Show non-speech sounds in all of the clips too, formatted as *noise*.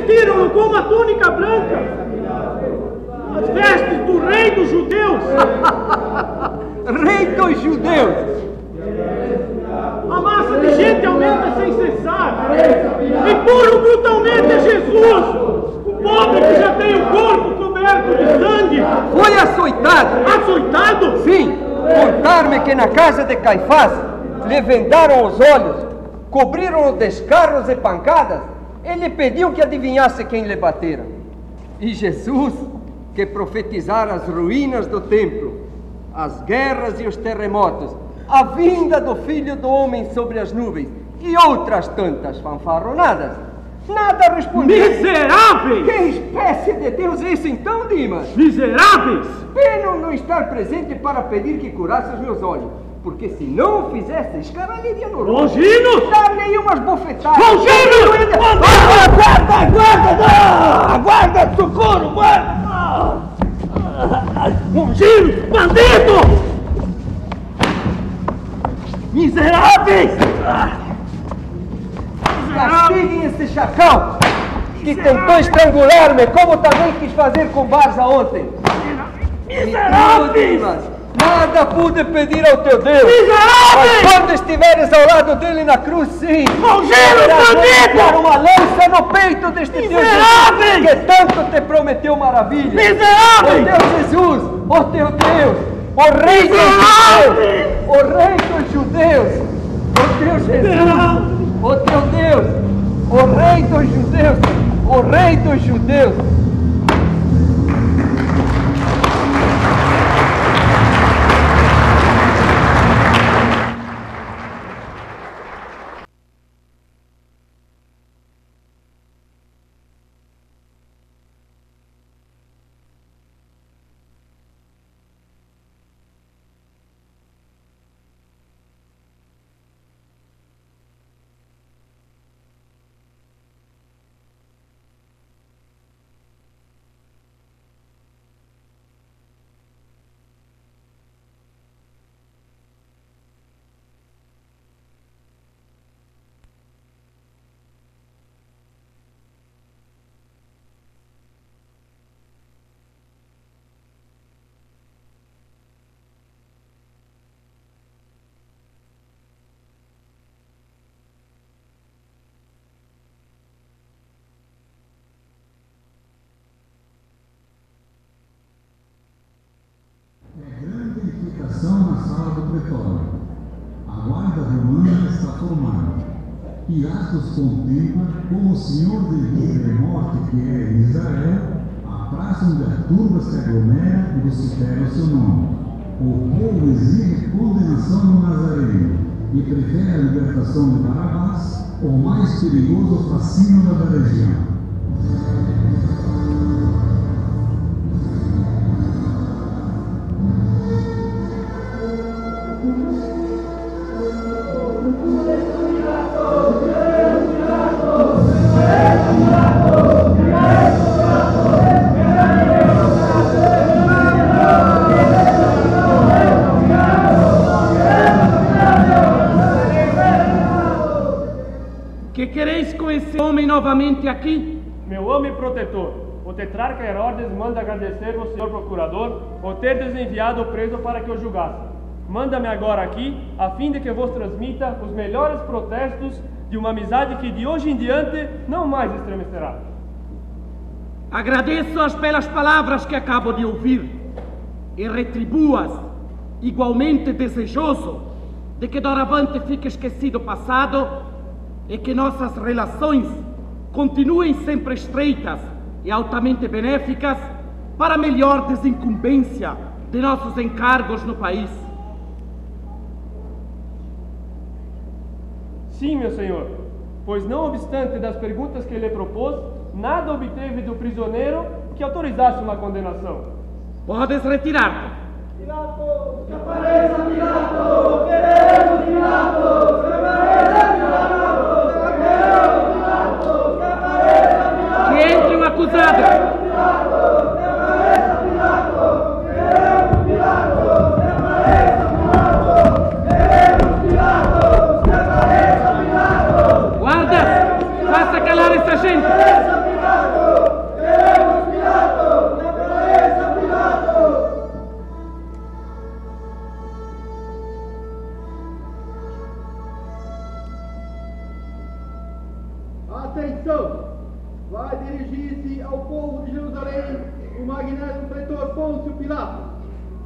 revestiram-no com uma túnica branca. As vestes do rei dos judeus. *laughs* rei dos judeus! A massa de gente aumenta sem cessar. E puram brutalmente a Jesus. O pobre que já tem o corpo coberto de sangue. Foi açoitado! Açoitado? Sim! Contar-me que na casa de Caifás lhe vendaram os olhos, cobriram-no de escarros e pancadas, ele pediu que adivinhasse quem lhe batera. E Jesus, que profetizara as ruínas do templo, as guerras e os terremotos, a vinda do Filho do Homem sobre as nuvens e outras tantas fanfarronadas, nada respondeu. Miseráveis! Que espécie de Deus é esse então, Dimas? Miseráveis! Pena não estar presente para pedir que curasse os meus olhos. Porque se não o fizesse, escaralharia no rosto. Longinos! Dar-lhe umas bofetadas. Longinos! Aguarda, aguarda, não! Aguarda, socorro, guarda! Longinos! Bandido! Miseráveis! Castiguem esse chacal que tentou estrangular-me, como também quis fazer com Barza ontem. Tu, Miseráveis! Nada pude pedir ao teu Deus. Miseráveis! Mas quando estiveres ao lado dele na cruz, sim. Terás bandido! uma lança no peito deste Deus Miseráveis! que tanto te prometeu maravilha. Miseráveis! O teu Jesus, o teu Deus, o Rei dos judeus, o Rei dos judeus, o teu Jesus, o teu Deus, o Rei dos judeus, o Rei dos judeus. É grande edificação na sala do pretório. A guarda romana está formada. Pilatos contempla como o Senhor de vida e morte que é Israel, a praça onde a turba se aglomera e vocifera o seu nome. O povo exige condenação do Nazareno e prefere a libertação de Barabás, o mais perigoso fascínio da região. Novamente aqui? Meu homem protetor, o tetrarca Herodes manda agradecer ao senhor procurador por ter desenviado o preso para que o julgasse. Manda-me agora aqui, a fim de que vos transmita os melhores protestos de uma amizade que de hoje em diante não mais estremecerá. Agradeço as belas palavras que acabo de ouvir e retribuas, igualmente desejoso de que doravante fique esquecido o passado e que nossas relações continuem sempre estreitas e altamente benéficas para a melhor desincumbência de nossos encargos no país. Sim, meu senhor, pois não obstante das perguntas que lhe propôs, nada obteve do prisioneiro que autorizasse uma condenação. Podes retirar-te. Que vai dirigir-se ao povo de Jerusalém o magnânimo pretor Pôncio Pilatos,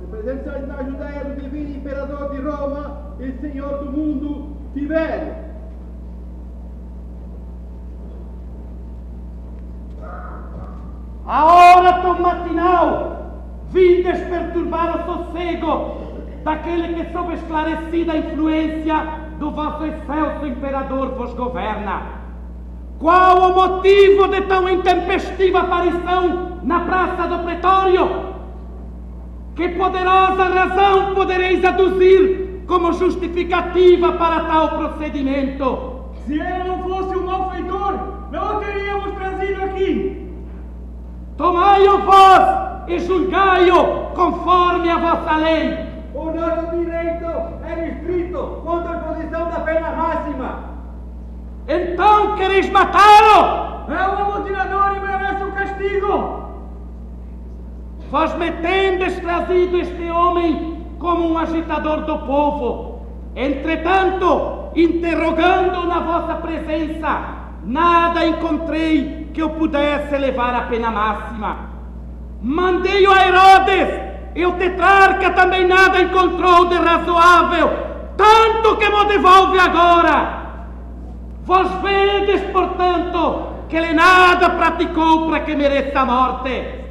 representante na Judéia do divino imperador de Roma e senhor do mundo, Tibério. A hora do matinal, vindes perturbar o sossego daquele que, sob esclarecida influência do vosso excelso imperador, vos governa. Qual o motivo de tão intempestiva aparição na praça do pretório? Que poderosa razão podereis aduzir como justificativa para tal procedimento? Se ele não fosse um malfeitor, não o teríamos trazido aqui. Tomai-o vós e julgai-o conforme a vossa lei. O nosso direito é restrito contra a imposição da pena máxima. Então quereis matá-lo? É um amotinador e merece o castigo. Vós me tendes trazido este homem como um agitador do povo. Entretanto, interrogando na vossa presença, nada encontrei que eu pudesse levar a pena máxima. Mandei-o a Herodes, e o tetrarca também nada encontrou de razoável, tanto que me devolve agora. Vós vedes, portanto, que ele nada praticou para que mereça a morte.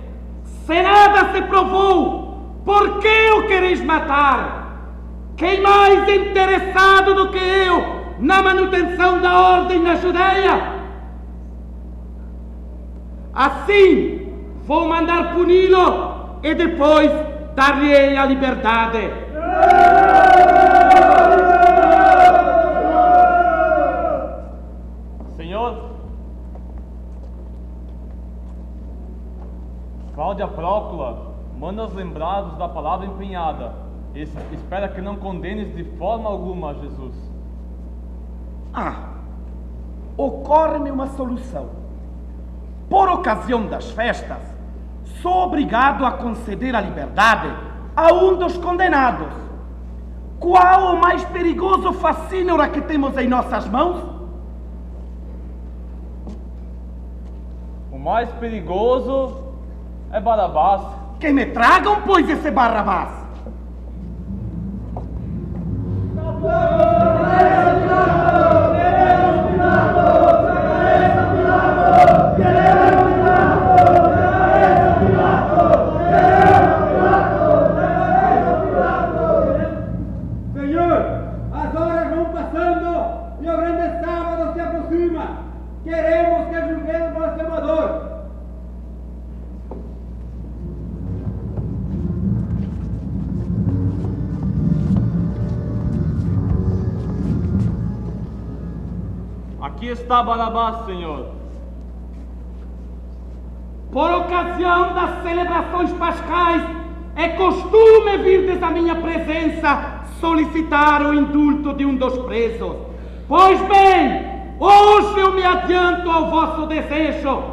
Se nada se provou, por que o quereis matar? Quem mais interessado do que eu na manutenção da ordem na Judeia? Assim, vou mandar puni-lo e depois dar-lhe a liberdade. Cláudia Prócula, manda-os lembrados da palavra empenhada. e espera que não condenes de forma alguma a Jesus. Ah, ocorre-me uma solução. Por ocasião das festas, sou obrigado a conceder a liberdade a um dos condenados. Qual o mais perigoso facínora que temos em nossas mãos? O mais perigoso é Barabás. Que me tragam, pois, esse Barrabás. Senhor, Aqui está Barabás, Senhor. Por ocasião das celebrações pascais, é costume virdes à minha presença solicitar o indulto de um dos presos. Pois bem, hoje eu me adianto ao vosso desejo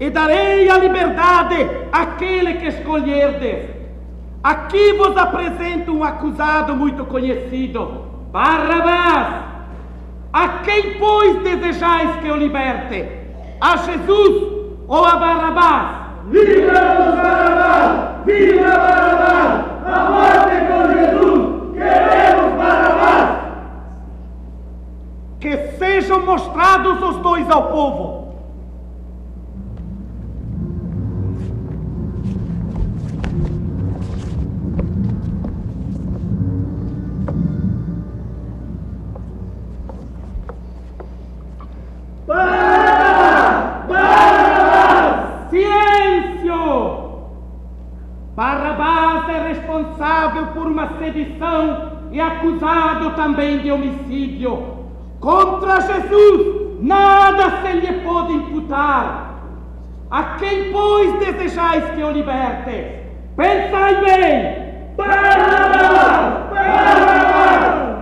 e darei a liberdade àquele que escolherdes. Aqui vos apresento um acusado muito conhecido, Barrabás. Quem, pois, desejais que eu liberte? A Jesus ou a Barrabás? Livra-nos, Barabás! Viva Barabás! A morte com Jesus! Queremos Barabás! Que sejam mostrados os dois ao povo. Silêncio! Barrabás é responsável por uma sedição e acusado também de homicídio. Contra Jesus nada se lhe pode imputar. A quem, pois, desejais que eu liberte? Pensai bem! Barrabás! Barrabás!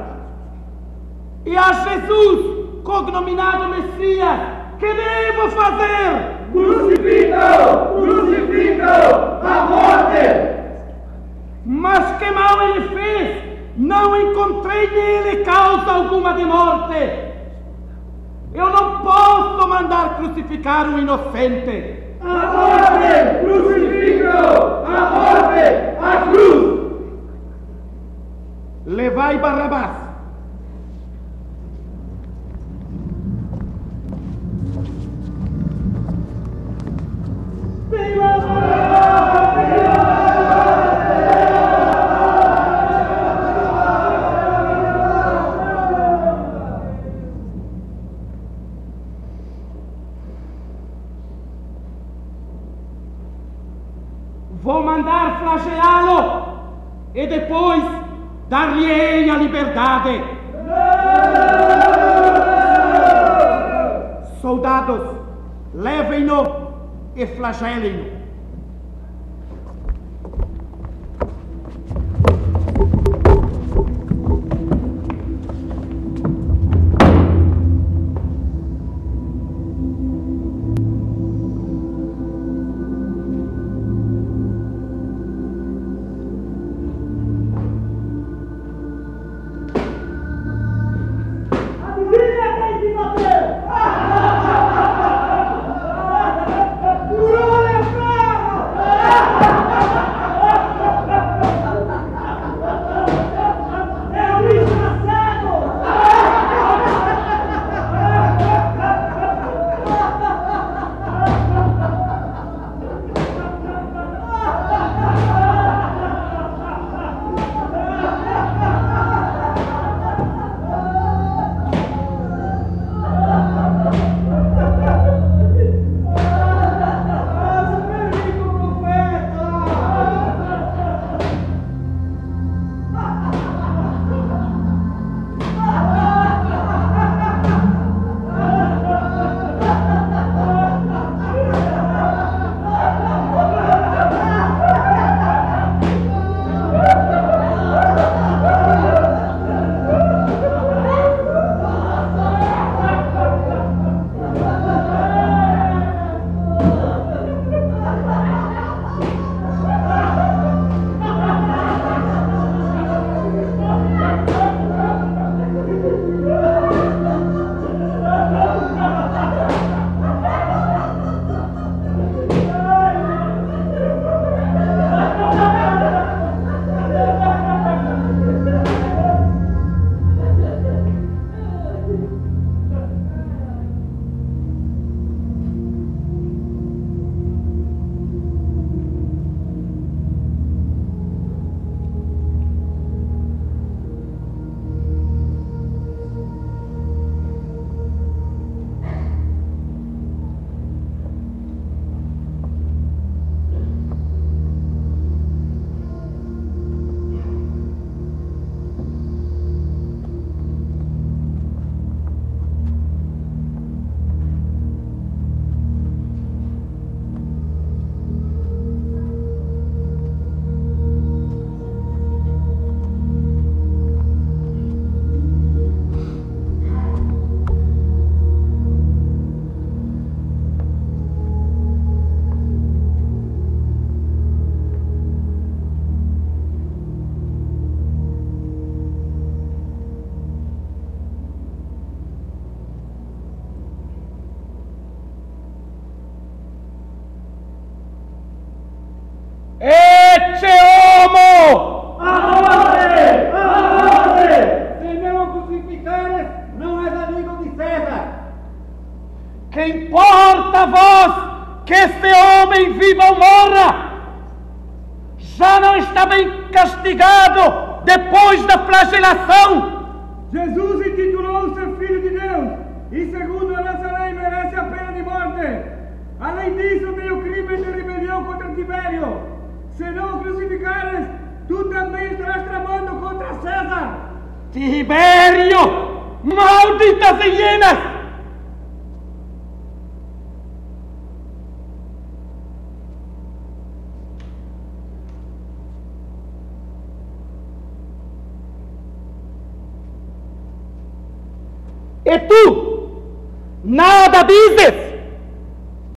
E a Jesus, cognominado Messias, que devo fazer? Crucificam! Crucificam! A morte! Mas que mal ele fez? Não nele causa alguma de morte. Eu não posso mandar crucificar. um inocente. A morte! Crucifico! A morte! A cruz! Levai Barrabás. Vou mandar flagelá-lo e depois dar-lhe a liberdade. Soldados, levem-no e flagelem-no. Crucificares, tu também estarás tramando contra César. Tibério! Malditas hienas! E tu? Nada dizes?